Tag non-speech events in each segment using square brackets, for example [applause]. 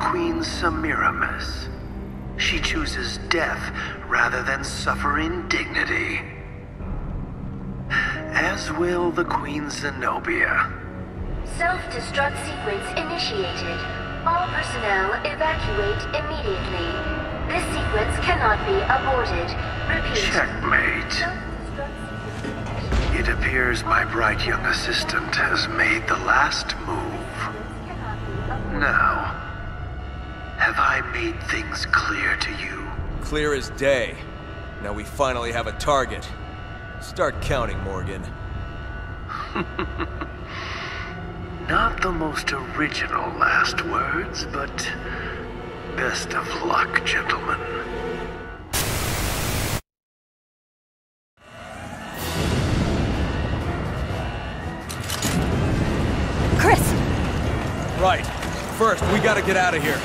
Queen Semiramis. She chooses death rather than suffer indignity. As will the Queen Zenobia. Self-destruct sequence initiated. All personnel evacuate immediately. This sequence cannot be aborted. Repeat. Checkmate. It appears my bright young assistant has made the last move. Now, I made things clear to you? Clear as day. Now we finally have a target. Start counting, Morgan. [laughs] Not the most original last words, but best of luck, gentlemen. Chris! Right. First, we gotta get out of here.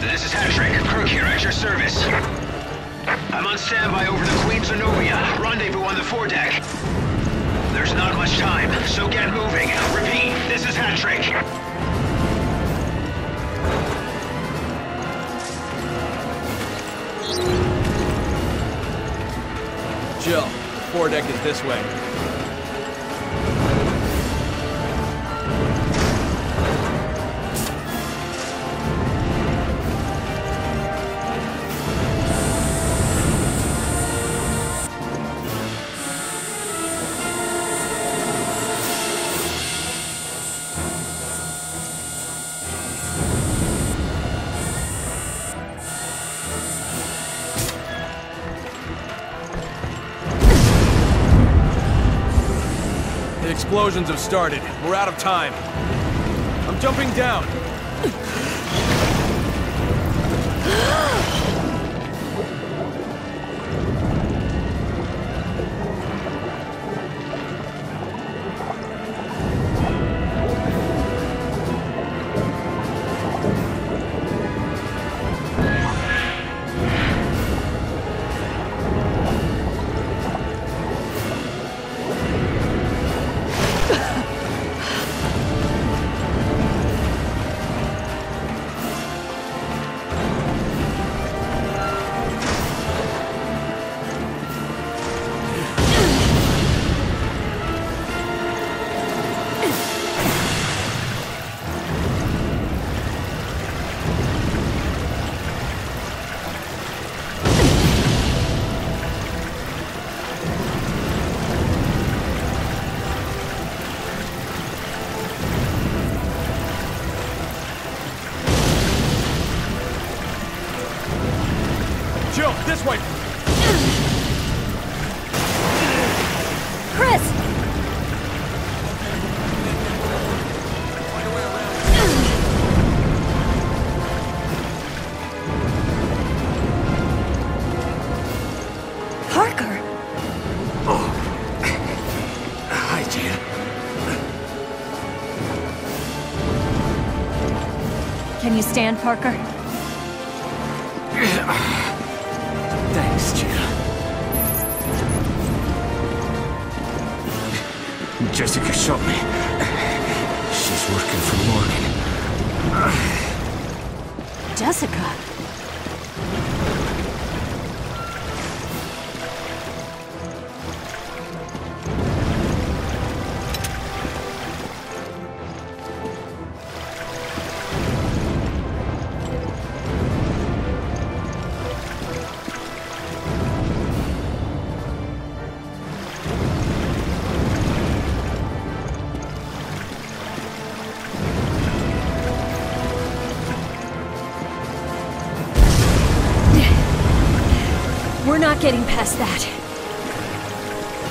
This is Hattrick. Kirk here at your service. I'm on standby over the Queen Zenobia. Rendezvous on the foredeck. There's not much time, so get moving. Repeat, this is Hattrick. Jill, the foredeck is this way. Explosions have started. We're out of time. I'm jumping down. Chris! Parker! Oh. Hi, Jill. Can you stand, Parker? [clears throat] Jessica shot me. She's working for Morgan. Jessica! We're not getting past that.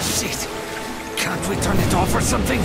Shit. Can't we turn it off or something?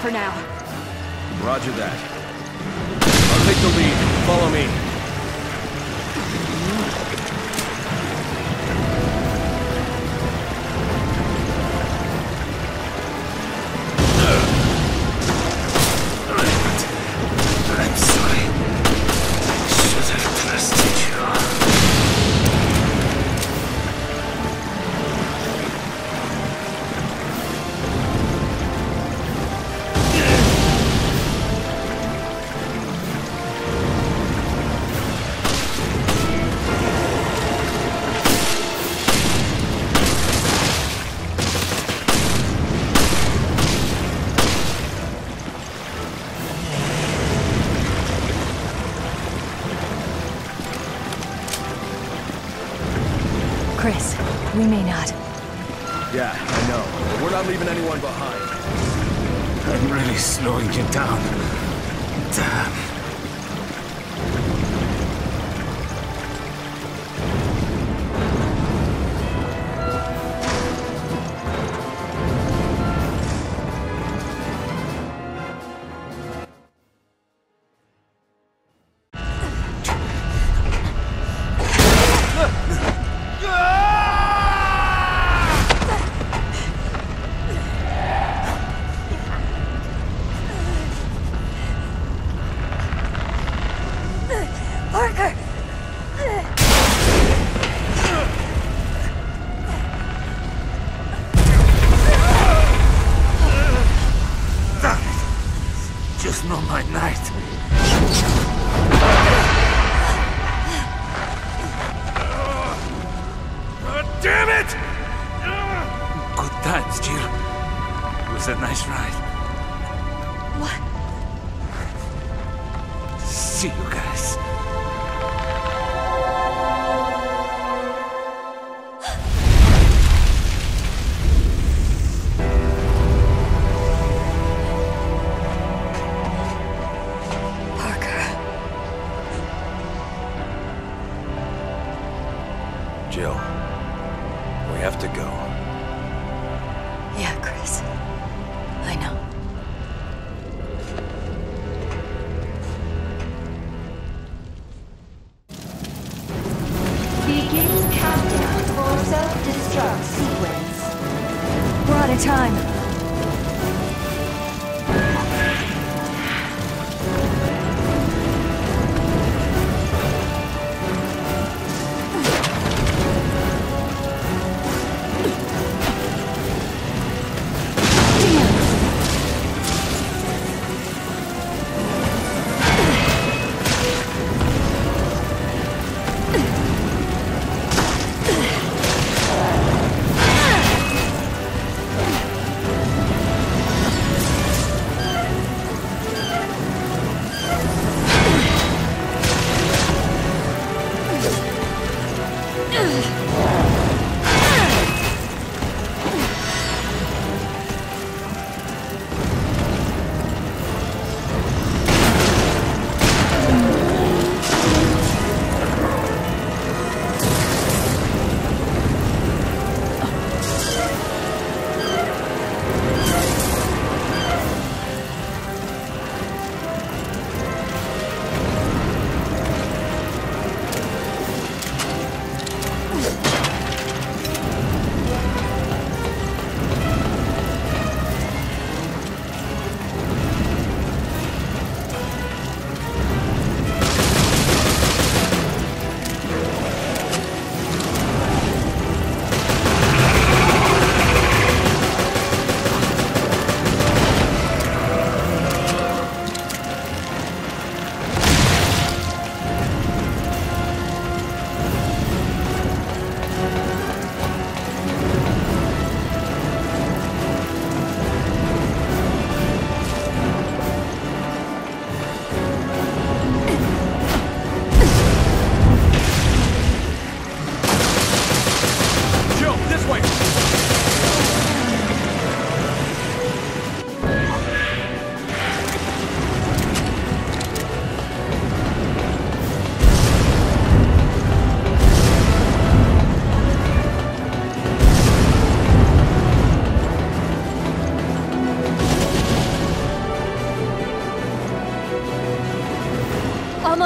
For now. Roger that. I'll take the lead. Follow me. Chris, we may not. Yeah, I know. But we're not leaving anyone behind. I'm really slowing you down. Damn. My night.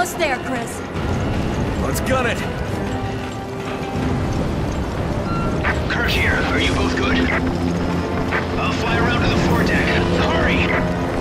Almost there, Chris. Let's gun it! Kirk here. Are you both good? I'll fly around to the foredeck. Hurry!